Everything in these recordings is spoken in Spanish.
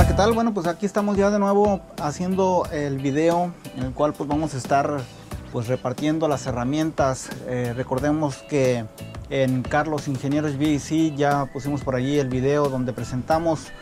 Hola, ¿qué tal? Bueno, pues aquí estamos ya de nuevo haciendo el video en el cual pues vamos a estar pues repartiendo las herramientas. Eh, recordemos que en Carlos Ingenieros BC ya pusimos por allí el video donde presentamos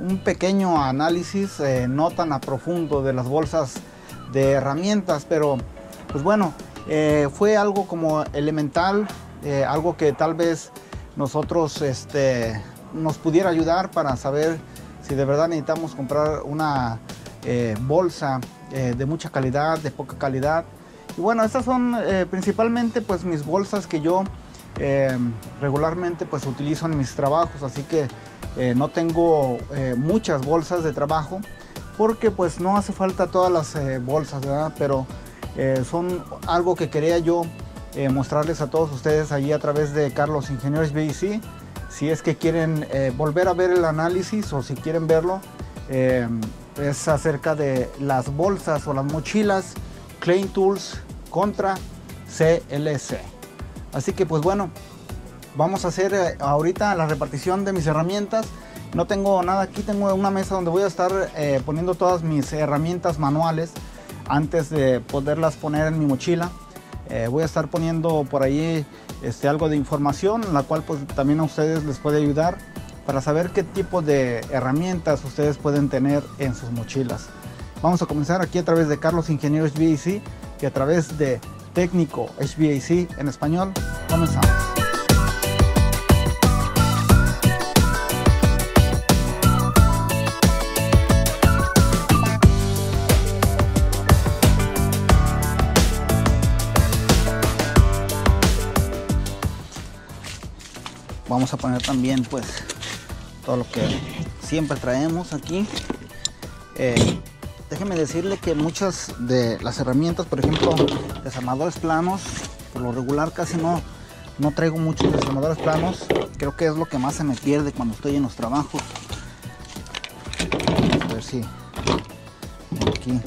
un pequeño análisis, eh, no tan a profundo de las bolsas de herramientas, pero pues bueno, eh, fue algo como elemental, algo que tal vez nosotros este, nos pudiera ayudar para saber si de verdad necesitamos comprar una bolsa de mucha calidad, de poca calidad, y bueno, estas son eh, principalmente pues mis bolsas que yo eh, regularmente pues utilizo en mis trabajos, así que eh, no tengo muchas bolsas de trabajo porque pues no hace falta todas las bolsas, ¿verdad? Pero son algo que quería yo mostrarles a todos ustedes allí a través de Carlos Ingenieros BC. Si es que quieren volver a ver el análisis o si quieren verlo, es acerca de las bolsas o las mochilas Klein Tools contra CLC. Así que pues bueno, vamos a hacer eh, ahorita la repartición de mis herramientas. No tengo nada aquí, tengo una mesa donde voy a estar eh, poniendo todas mis herramientas manuales antes de poderlas poner en mi mochila. Eh, voy a estar poniendo por ahí este, algo de información, la cual pues también a ustedes les puede ayudar para saber qué tipo de herramientas ustedes pueden tener en sus mochilas. Vamos a comenzar aquí a través de Carlos Ingenieros BC y a través de técnico HVAC en español. Comenzamos. Vamos a poner también pues todo lo que siempre traemos aquí. Eh, déjeme decirle que muchas de las herramientas, por ejemplo, desarmadores planos, por lo regular casi no, no traigo muchos desarmadores planos. Creo que es lo que más se me pierde cuando estoy en los trabajos. a ver si aquí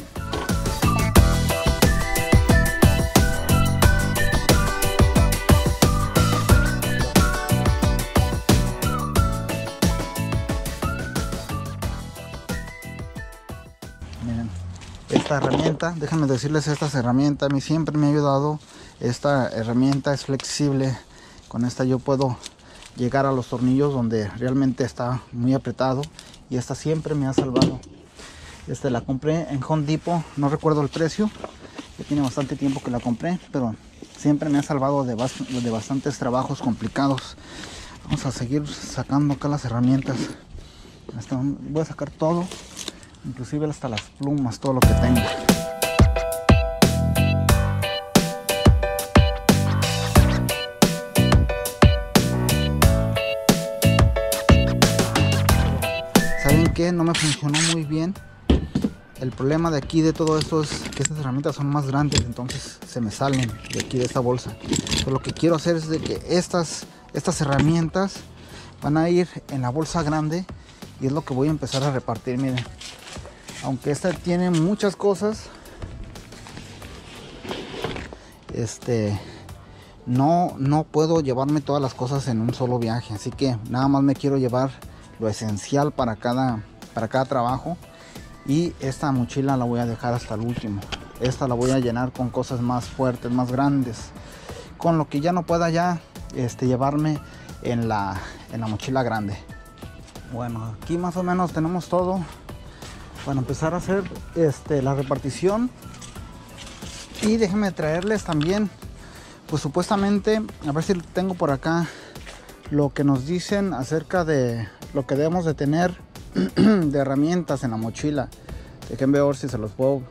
herramienta, déjenme decirles esta herramienta, a mí siempre me ha ayudado. Esta herramienta es flexible, con esta yo puedo llegar a los tornillos donde realmente está muy apretado y esta siempre me ha salvado. Este la compré en Home Depot, no recuerdo el precio, ya tiene bastante tiempo que la compré, pero siempre me ha salvado de, de bastantes trabajos complicados. Vamos a seguir sacando acá las herramientas. voy a sacar todo inclusive hasta las plumas, todo lo que tenga. ¿Saben qué? No me funcionó muy bien. El problema de aquí de todo esto es que estas herramientas son más grandes, entonces se me salen de aquí de esta bolsa. Pero lo que quiero hacer es de que estas, estas herramientas van a ir en la bolsa grande y es lo que voy a empezar a repartir. Miren, aunque esta tiene muchas cosas. Este no no puedo llevarme todas las cosas en un solo viaje. Así que nada más me quiero llevar lo esencial para cada para cada trabajo. Y esta mochila la voy a dejar hasta el último. Esta la voy a llenar con cosas más fuertes más grandes. Con lo que ya no pueda ya este llevarme en la en la mochila grande. Bueno aquí más o menos tenemos todo para empezar a hacer este, la repartición. Y déjenme traerles también pues supuestamente a ver si tengo por acá lo que nos dicen acerca de lo que debemos de tener de herramientas en la mochila. Déjenme ver si se los puedo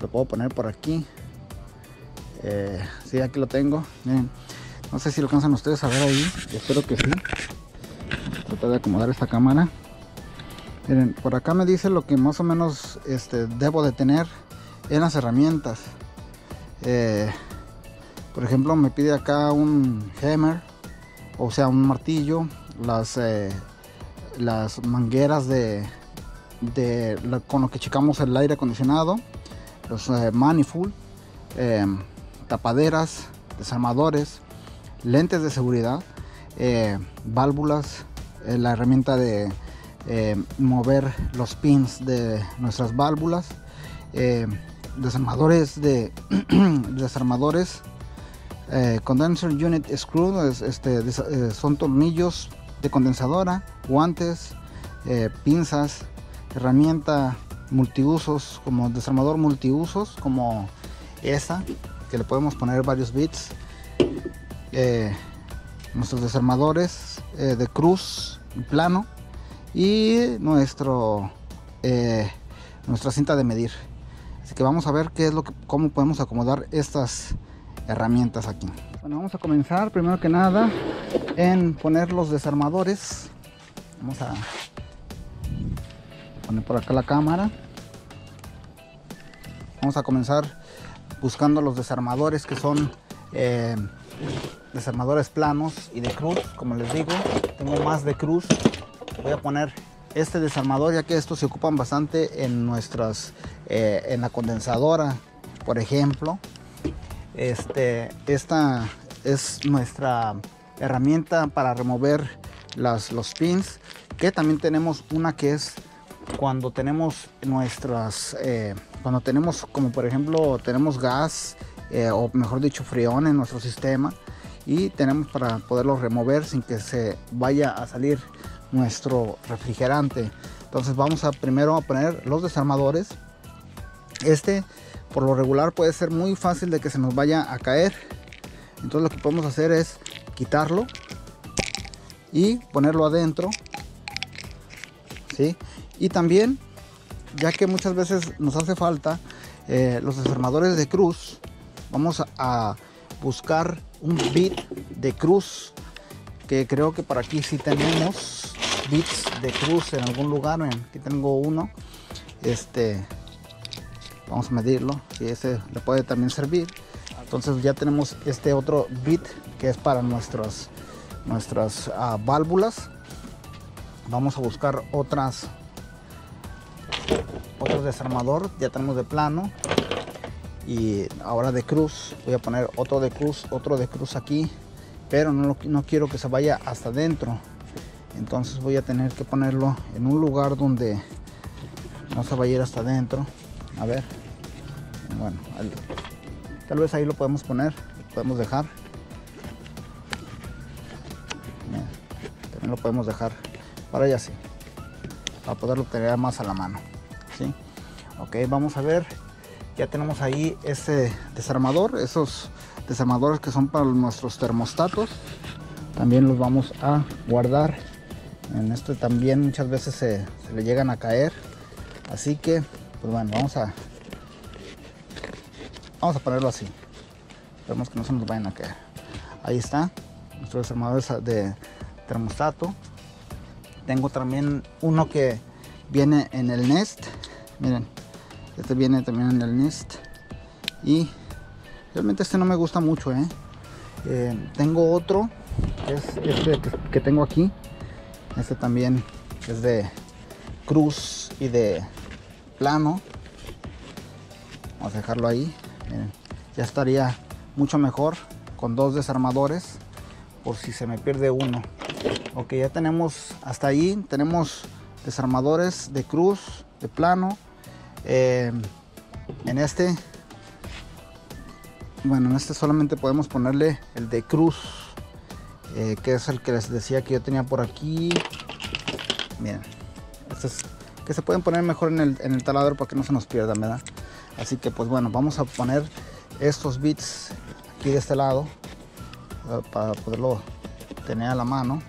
lo puedo poner por aquí. Eh, sí aquí lo tengo no sé si lo alcanzan ustedes a ver ahí espero que sí. Tratar de acomodar esta cámara Miren, por acá me dice lo que más o menos este, debo de tener en las herramientas. Eh, por ejemplo, me pide acá un hammer, o sea, un martillo, las, eh, mangueras de, con lo que checamos el aire acondicionado, los eh, manifold, tapaderas, desarmadores, lentes de seguridad, válvulas, la herramienta de eh, mover los pins de nuestras válvulas. Eh, desarmadores de desarmadores condenser unit screw este, son tornillos de condensadora guantes pinzas herramienta multiusos como desarmador multiusos como esa que le podemos poner varios bits eh, nuestros desarmadores eh, de cruz plano y nuestro eh, nuestra cinta de medir. Así que vamos a ver qué es lo que cómo podemos acomodar estas herramientas aquí. Bueno vamos a comenzar primero que nada en poner los desarmadores. Vamos a poner por acá la cámara. Vamos a comenzar buscando los desarmadores que son eh, desarmadores planos y de cruz como les digo. Tengo más de cruz voy a poner este desarmador ya que estos se ocupan bastante en nuestras eh, en la condensadora por ejemplo. Este esta es nuestra herramienta para remover las, los pins que también tenemos una que es cuando tenemos nuestras eh, cuando tenemos como por ejemplo tenemos gas eh, o mejor dicho frión en nuestro sistema y tenemos para poderlo remover sin que se vaya a salir nuestro refrigerante. Entonces vamos a primero a poner los desarmadores. Este por lo regular puede ser muy fácil de que se nos vaya a caer. Entonces lo que podemos hacer es quitarlo y ponerlo adentro ¿sí? y también ya que muchas veces nos hace falta eh, los desarmadores de cruz vamos a, buscar un bit de cruz que creo que por aquí sí tenemos bits de cruz en algún lugar aquí tengo uno este vamos a medirlo y ese le puede también servir. Entonces ya tenemos este otro bit que es para nuestras nuestras ah, válvulas. Vamos a buscar otras otro desarmador ya tenemos de plano. Y ahora de cruz voy a poner otro de cruz otro de cruz aquí pero no, no quiero que se vaya hasta adentro entonces voy a tener que ponerlo en un lugar donde no se vaya a ir hasta adentro. A ver. Bueno tal vez ahí lo podemos poner podemos dejar. También lo podemos dejar para allá sí. Para poderlo tener más a la mano ¿sí? ok vamos a ver. Ya tenemos ahí ese desarmador esos desarmadores que son para nuestros termostatos. También los vamos a guardar en este también muchas veces se, le llegan a caer. Así que pues bueno vamos a vamos a ponerlo así. Vemos que no se nos vayan a caer. Ahí está nuestros desarmadores de termostato. Tengo también uno que viene en el Nest. Miren este viene también en el Nest. Y realmente este no me gusta mucho ¿eh? Eh, tengo otro que es este que, tengo aquí este también es de cruz y de plano. Vamos a dejarlo ahí ya estaría mucho mejor con dos desarmadores por si se me pierde uno. Ok ya tenemos hasta ahí tenemos desarmadores de cruz de plano eh, en este bueno en este solamente podemos ponerle el de cruz eh, que es el que les decía que yo tenía por aquí. Miren este que se pueden poner mejor en el, en el taladro para que no se nos pierda verdad así que pues bueno vamos a poner estos bits aquí de este lado para poderlo tener a la mano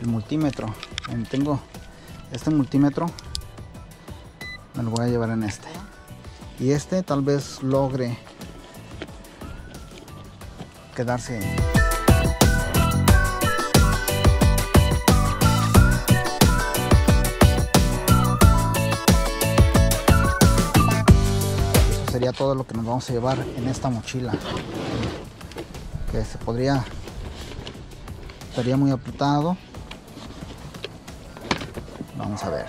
el multímetro. Tengo este multímetro me lo voy a llevar en este. Y este tal vez logre quedarse Eso sería todo lo que nos vamos a llevar en esta mochila que se podría estaría muy apretado vamos a ver.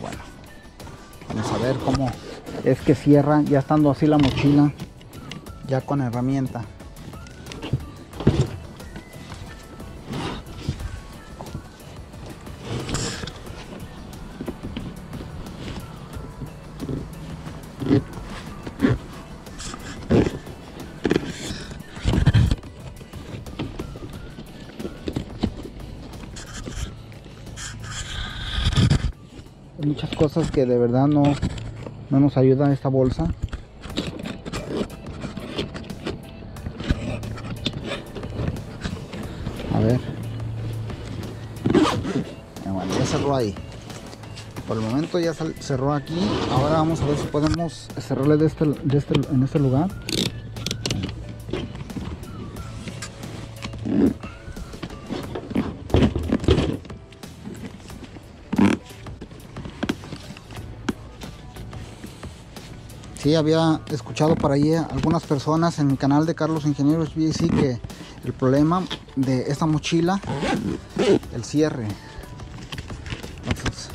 Bueno vamos a ver cómo es que cierra ya estando así la mochila ya con herramienta cosas que de verdad no, no nos ayuda esta bolsa. A ver. Bueno, ya cerró ahí. Por el momento ya cerró aquí. Ahora vamos a ver si podemos cerrarle de este, de este, en este lugar Sí, había escuchado por ahí algunas personas en mi canal de Carlos Ingenieros BC que el problema de esta mochila, el cierre. Entonces,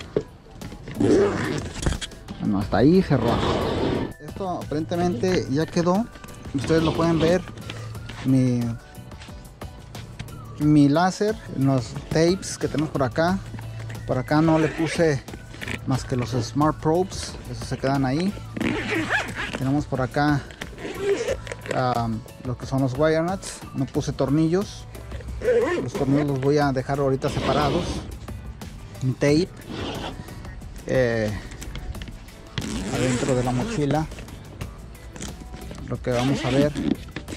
bueno, hasta ahí cerró. Esto aparentemente ya quedó. Ustedes lo pueden ver. Mi, mi láser, los tapes que tenemos por acá. Por acá no le puse más que los Smart Probes. Esos se quedan ahí tenemos por acá lo que son los wire nuts. No puse tornillos. Los tornillos los voy a dejar ahorita separados un tape eh, adentro de la mochila. Lo que vamos a ver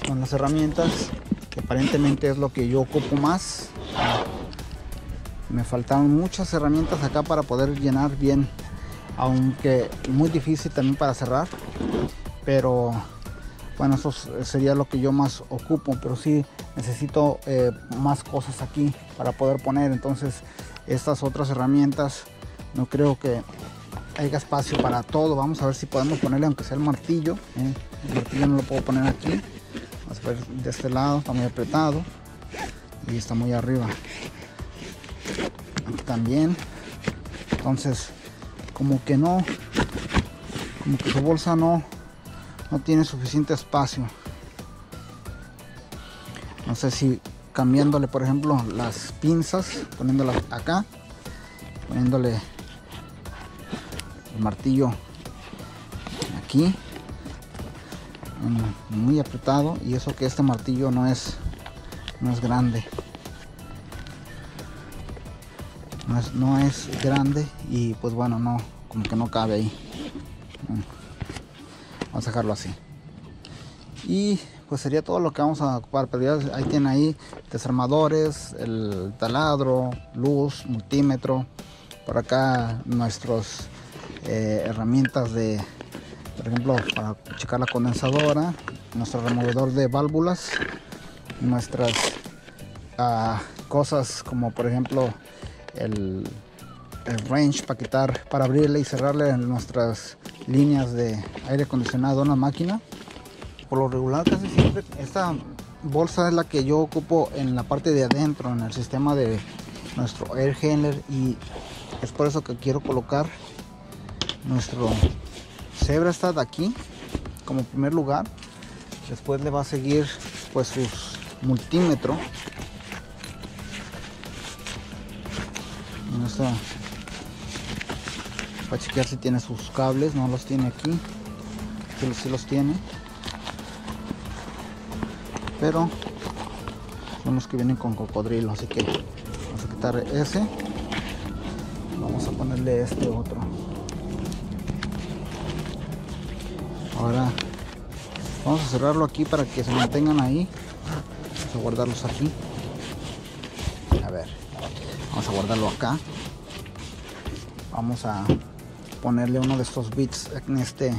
son las herramientas que aparentemente es lo que yo ocupo más. Me faltaron muchas herramientas acá para poder llenar bien aunque muy difícil también para cerrar pero bueno eso sería lo que yo más ocupo pero sí necesito eh, más cosas aquí para poder poner. Entonces estas otras herramientas no creo que haya espacio para todo. Vamos a ver si podemos ponerle aunque sea el martillo ¿eh? el martillo no lo puedo poner aquí. Vamos a ver de este lado está muy apretado y está muy arriba. Aquí también. Entonces como que no como que su bolsa no no tiene suficiente espacio. No sé si cambiándole por ejemplo las pinzas poniéndolas acá poniéndole el martillo aquí muy apretado y eso que este martillo no es no es grande no es, grande y pues bueno no como que no cabe ahí. Vamos a dejarlo así. Y pues sería todo lo que vamos a ocupar pero ya ahí tienen ahí desarmadores el taladro luz multímetro por acá nuestros eh, herramientas de por ejemplo para checar la condensadora nuestro removedor de válvulas nuestras ah, cosas como por ejemplo el, el range para quitar para abrirle y cerrarle nuestras líneas de aire acondicionado a una máquina. Por lo regular casi siempre esta bolsa es la que yo ocupo en la parte de adentro en el sistema de nuestro air handler y es por eso que quiero colocar nuestro Zebra está aquí como primer lugar. Después le va a seguir pues su multímetro para chequear si tiene sus cables no los tiene aquí. Si los tiene. Pero son los que vienen con cocodrilo así que vamos a quitar ese. Vamos a ponerle este otro. Ahora vamos a cerrarlo aquí para que se mantengan ahí. Vamos a guardarlos aquí. A ver vamos a guardarlo acá vamos a ponerle uno de estos bits en este,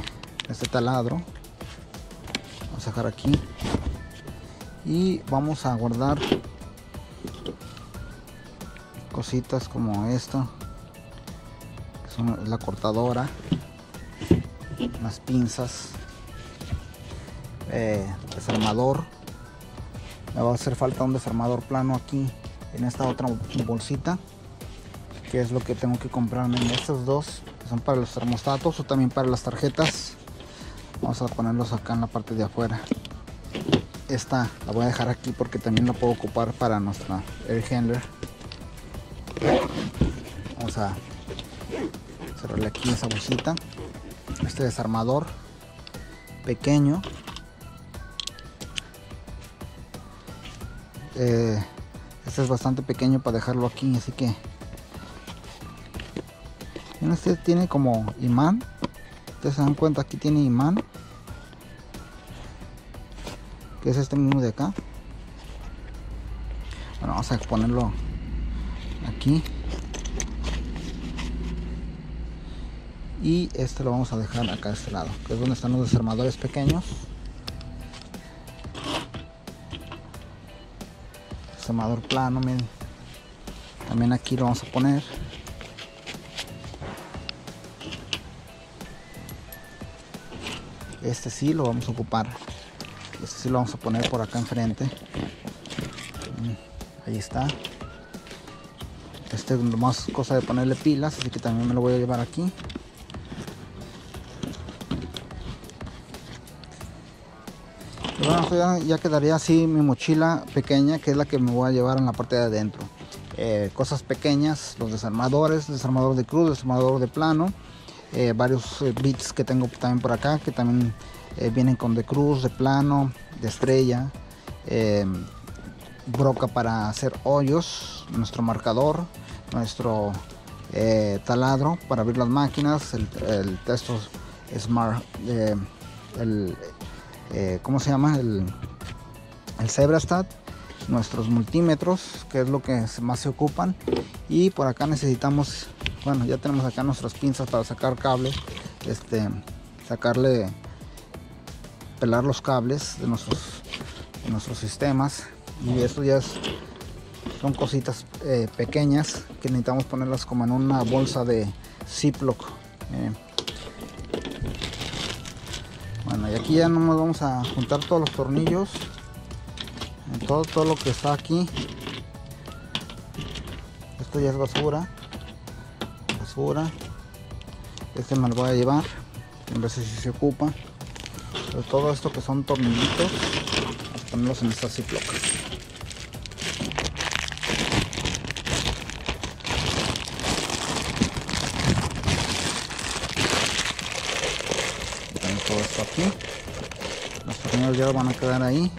este taladro. Vamos a dejar aquí. Y vamos a guardar cositas como esta que son la cortadora las pinzas eh, desarmador. Me va a hacer falta un desarmador plano aquí en esta otra bolsita que es lo que tengo que comprarme en estos dos que son para los termostatos o también para las tarjetas. Vamos a ponerlos acá en la parte de afuera. Esta la voy a dejar aquí porque también la puedo ocupar para nuestra air handler. Vamos a cerrarle aquí esa bolsita. Este desarmador pequeño. Eh, este es bastante pequeño para dejarlo aquí así que este tiene como imán. Ustedes se dan cuenta aquí tiene imán. Que es este mismo de acá. Bueno vamos a ponerlo aquí. Y este lo vamos a dejar acá a este lado que es donde están los desarmadores pequeños. Desarmador plano miren. también aquí lo vamos a poner este sí lo vamos a ocupar. Este sí lo vamos a poner por acá enfrente. Mm, ahí está. Este es más cosa de ponerle pilas así que también me lo voy a llevar aquí. Bueno ya, quedaría así mi mochila pequeña que es la que me voy a llevar en la parte de adentro. Eh, cosas pequeñas los desarmadores desarmador de cruz desarmador de plano eh, varios eh, bits que tengo también por acá que también eh, vienen con de cruz, de plano, de estrella, broca para hacer hoyos, nuestro marcador, nuestro taladro para abrir las máquinas, el, el texto Smart, el, ¿cómo se llama? El, el Zebrastat nuestros multímetros que es lo que más se ocupan. Y por acá necesitamos bueno ya tenemos acá nuestras pinzas para sacar cable este sacarle pelar los cables de nuestros nuestros sistemas. Y esto ya son cositas eh, pequeñas que necesitamos ponerlas como en una bolsa de Ziploc eh. bueno y aquí ya no nos vamos a juntar todos los tornillos todo, todo lo que está aquí. Esto ya es basura. Basura. Este me lo voy a llevar en vez si se ocupa. Pero todo esto que son tornillitos vamos a ponerlos en esta ziploc todo esto aquí. Los tornillos ya van a quedar ahí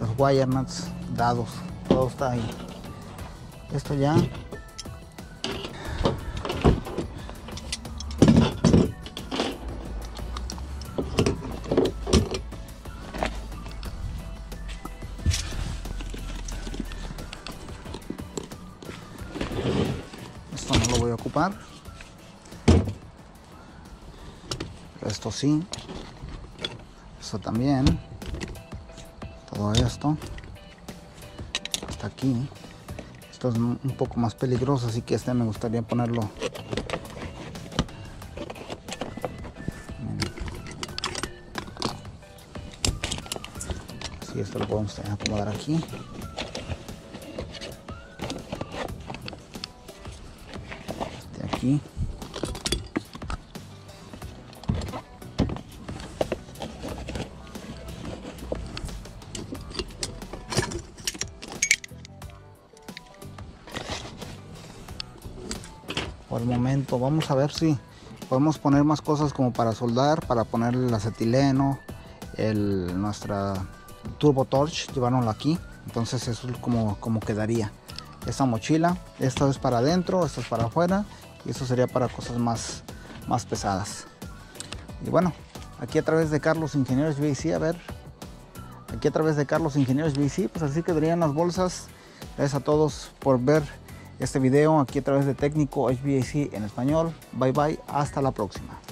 los wire nuts dados todo está ahí. Esto ya. Esto no lo voy a ocupar. Esto sí también. Todo esto. Hasta aquí. Esto es un poco más peligroso así que este me gustaría ponerlo. Si esto lo podemos acomodar aquí. Este aquí vamos a ver si podemos poner más cosas como para soldar para ponerle el acetileno el, nuestra turbo torch llevarlo aquí. Entonces eso es como, como quedaría. Esta mochila esto es para adentro esto es para afuera y eso sería para cosas más más pesadas. Y bueno aquí a través de Carlos Ingenieros BC a ver. Aquí a través de Carlos Ingenieros BC pues así quedarían las bolsas. Gracias a todos por ver este video aquí a través de técnico HVAC en español. Bye bye, hasta la próxima.